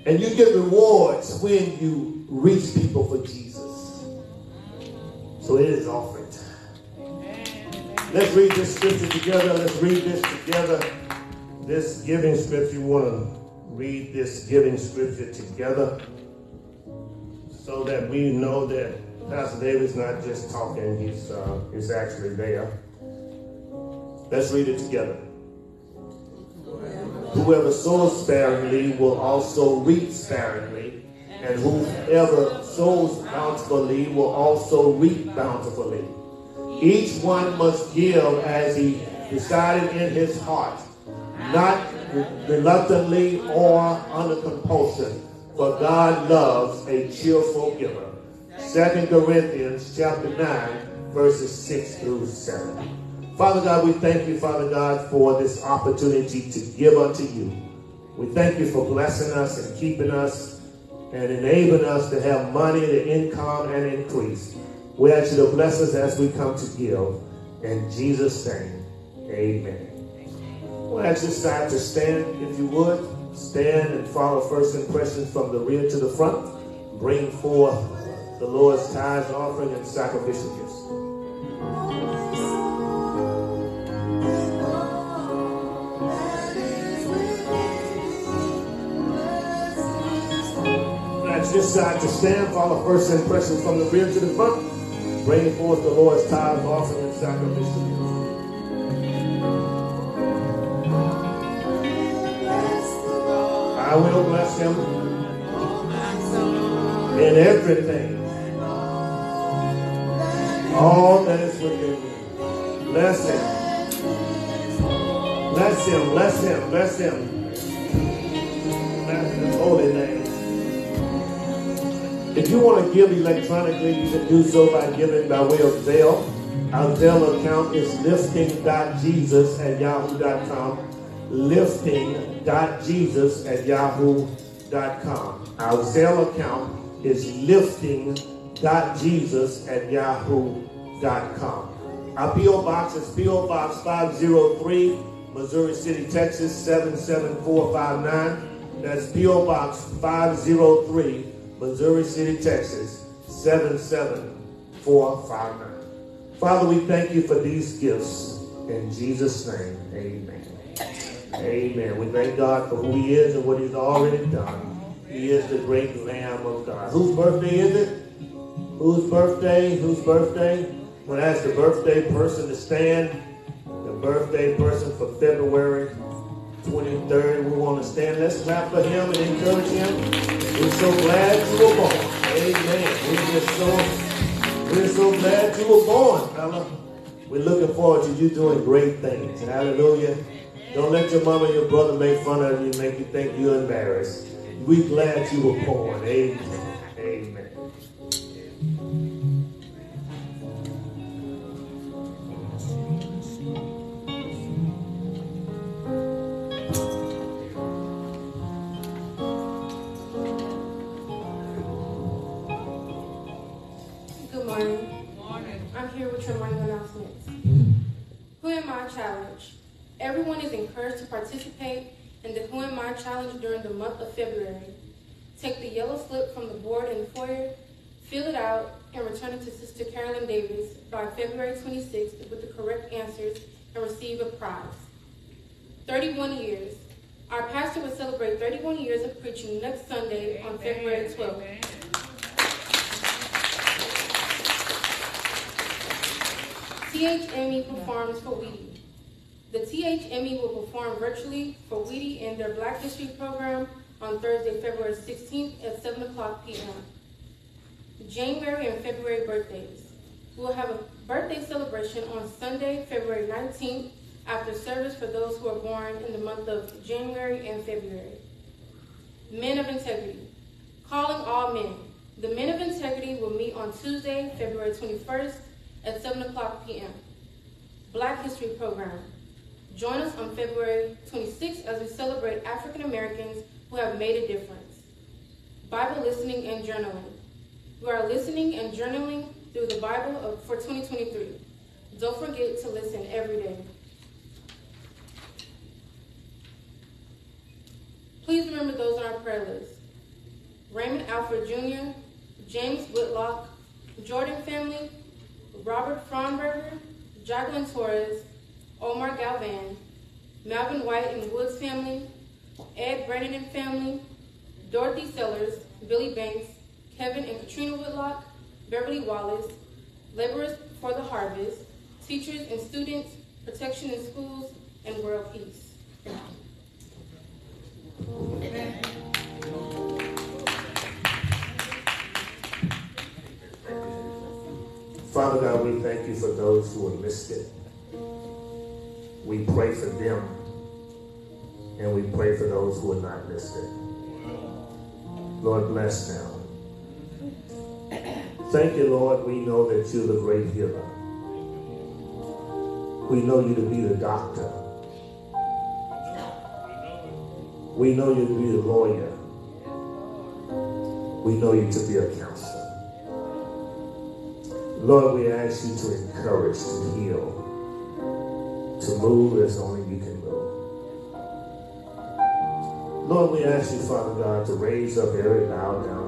And you get rewards when you reach people for Jesus. So it is offering time. Let's read this scripture together. Let's read this together. This giving scripture, you want to read this giving scripture together so that we know that Pastor David's not just talking, he's, uh, he's actually there. Let's read it together. Whoever sows sparingly will also reap sparingly, and whoever sows bountifully will also reap bountifully. Each one must give as he decided in his heart, not reluctantly or under compulsion, for God loves a cheerful giver. 2 Corinthians chapter 9, verses 6 through 7. Father God, we thank you, Father God, for this opportunity to give unto you. We thank you for blessing us and keeping us and enabling us to have money, the income, and increase. We ask you to bless us as we come to give. In Jesus' name, amen. We'll ask this side to stand, if you would. Stand and follow first impressions from the rear to the front. Bring forth the Lord's tithes, offering, and sacrificial gifts. this side to stand. Follow first impressions from the rear to the front. Bring forth the Lord's tithe, offering, and sacrificial I will bless him in everything. All that is within me. Bless him. Bless him, bless him, bless him. Bless his holy name. If you want to give electronically, you can do so by giving by way of Zelle. Our Zelle account is lifting.jesus at yahoo.com. Lifting.jesus at yahoo.com. Our Zelle account is lifting.jesus at yahoo.com. Our P.O. Box is P.O. Box 503, Missouri City, Texas 77459. That's P.O. Box 503, Missouri City, Texas, 77459. Father, we thank you for these gifts. In Jesus' name, amen. Amen. We thank God for who he is and what he's already done. He is the great Lamb of God. Whose birthday is it? Whose birthday? Whose birthday? When I ask the birthday person to stand, the birthday person for February 23rd. We want to stand. Let's clap for him and encourage him. We're so glad you were born. Amen. We're just so, we're so glad you were born, fella. We're looking forward to you doing great things. Hallelujah. Don't let your mama and your brother make fun of you, make you think you're embarrassed. We're glad you were born. Amen. Fill it out, and return it to Sister Carolyn Davis by February 26th with the correct answers and receive a prize. 31 years. Our pastor will celebrate 31 years of preaching next Sunday on February 12th. THME performs for Weedy. The THME will perform virtually for Weedy in their Black History program on Thursday, February 16th at 7 o'clock p.m. January and February birthdays. We will have a birthday celebration on Sunday, February 19th after service for those who are born in the month of January and February. Men of Integrity. Calling all men. The Men of Integrity will meet on Tuesday, February 21st at 7 o'clock p.m. Black History Program. Join us on February 26th as we celebrate African Americans who have made a difference. Bible listening and journaling. We are listening and journaling through the Bible for 2023. Don't forget to listen every day. Please remember those on our prayer list. Raymond Alfred Jr., James Whitlock, Jordan family, Robert Fromberger, Jacqueline Torres, Omar Galvan, Melvin White and Woods family, Ed Brennan and family, Dorothy Sellers, Billy Banks, Kevin and Katrina Whitlock, Beverly Wallace, Laborers for the Harvest, Teachers and Students, Protection in Schools, and World Peace. Father God, we thank you for those who are listed. We pray for them, and we pray for those who are not listed. Lord, bless them. Thank you, Lord. We know that you're the great healer. We know you to be the doctor. We know you to be the lawyer. We know you to be a counselor. Lord, we ask you to encourage, to heal, to move as only you can move. Lord, we ask you, Father God, to raise up every bow down.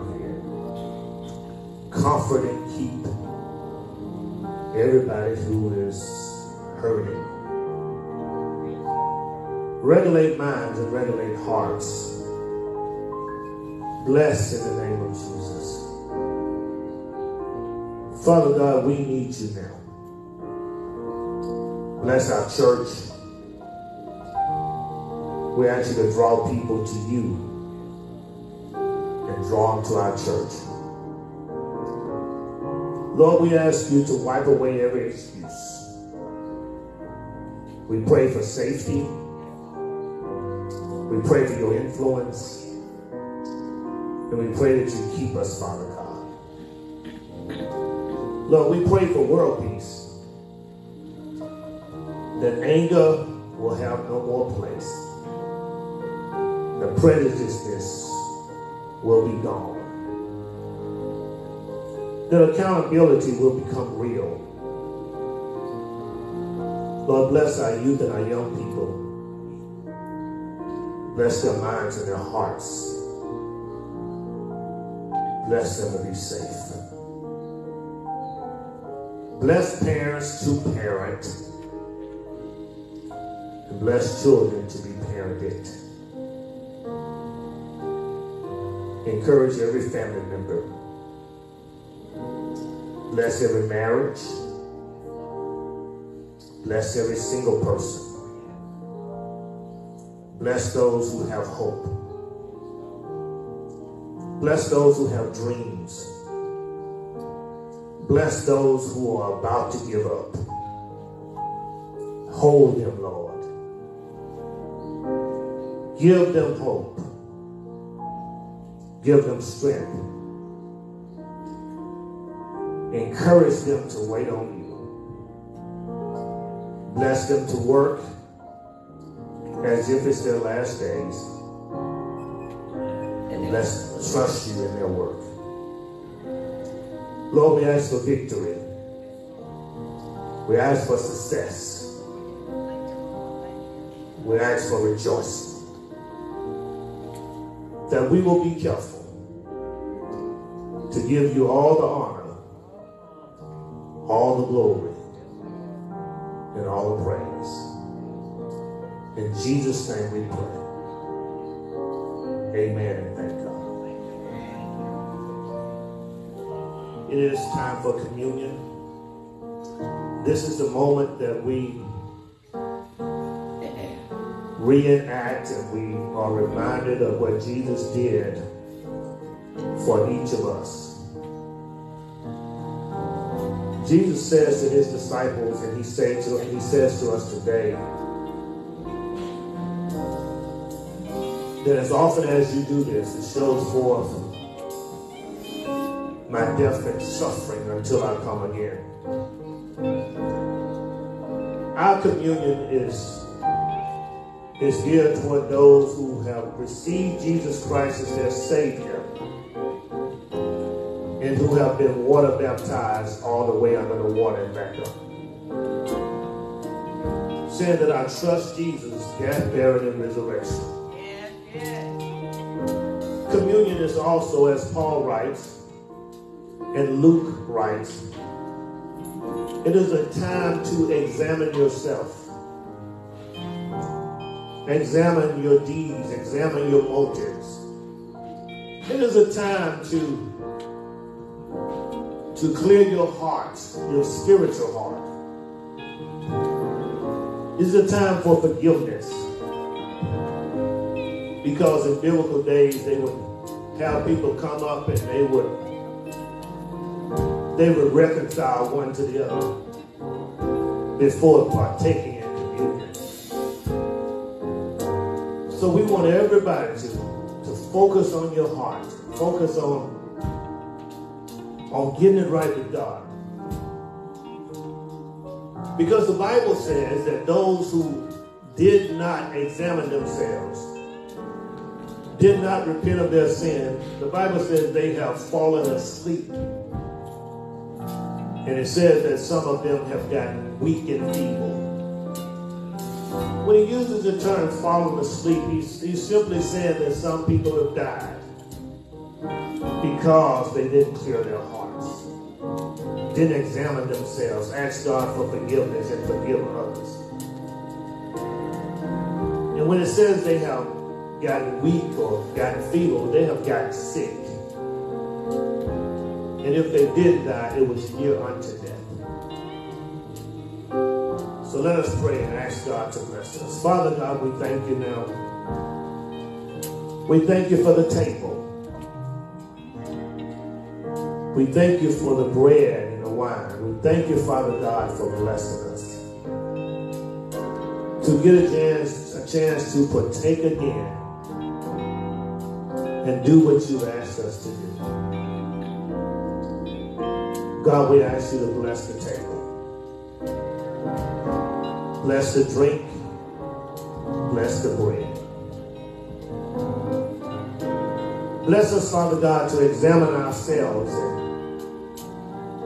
Comfort and keep everybody who is hurting. Regulate minds and regulate hearts. Bless in the name of Jesus. Father God, we need you now. Bless our church. We ask you to draw people to you and draw them to our church. Lord, we ask you to wipe away every excuse. We pray for safety. We pray for your influence. And we pray that you keep us, Father God. Lord, we pray for world peace. That anger will have no more place. The prejudiceness will be gone. That accountability will become real. Lord, bless our youth and our young people. Bless their minds and their hearts. Bless them to be safe. Bless parents to parent. And bless children to be parented. Encourage every family member. Bless every marriage. Bless every single person. Bless those who have hope. Bless those who have dreams. Bless those who are about to give up. Hold them, Lord. Give them hope. Give them strength. Encourage them to wait on you. Bless them to work as if it's their last days. And bless, trust you in their work. Lord, we ask for victory. We ask for success. We ask for rejoicing. That we will be careful to give you all the honor, all the glory, and all the praise. In Jesus' name we pray. Amen and thank God. It is time for communion. This is the moment that we reenact and we are reminded of what Jesus did for each of us. Jesus says to his disciples, and he, say to, he says to us today, that as often as you do this, it shows forth my death and suffering until I come again. Our communion is, is geared toward those who have received Jesus Christ as their Savior and who have been water baptized all the way under the water and back up. Saying that I trust Jesus, death, burial, and resurrection. Communion is also, as Paul writes, and Luke writes, It is a time to examine yourself. Examine your deeds, examine your motives. It is a time to to clear your heart, your spiritual heart. This is a time for forgiveness. Because in biblical days they would have people come up and they would they would reconcile one to the other before partaking in communion. So we want everybody to, to focus on your heart, focus on on getting it right with God. Because the Bible says that those who did not examine themselves, did not repent of their sin, the Bible says they have fallen asleep. And it says that some of them have gotten weak and feeble. When he uses the term fallen asleep, he's, he's simply saying that some people have died because they didn't clear their hearts, didn't examine themselves, ask God for forgiveness and forgive others. And when it says they have gotten weak or gotten feeble, they have gotten sick. And if they did die, it was near unto death. So let us pray and ask God to bless us. Father God, we thank you now. We thank you for the table. We thank you for the bread wine. We thank you, Father God, for blessing us. To get a chance, a chance to partake again and do what you asked us to do. God, we ask you to bless the table. Bless the drink. Bless the bread. Bless us, Father God, to examine ourselves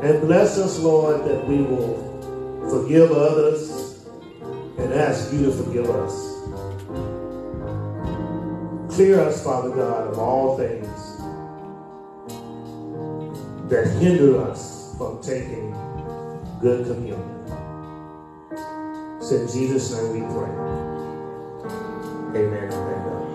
and, bless us, Lord, that we will forgive others and ask you to forgive us. Clear us, Father God, of all things that hinder us from taking good communion. It's in Jesus' name we pray. Amen. Amen.